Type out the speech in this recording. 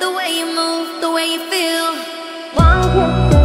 the way you move, the way you feel. One kiss